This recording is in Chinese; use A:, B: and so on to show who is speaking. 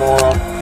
A: 摸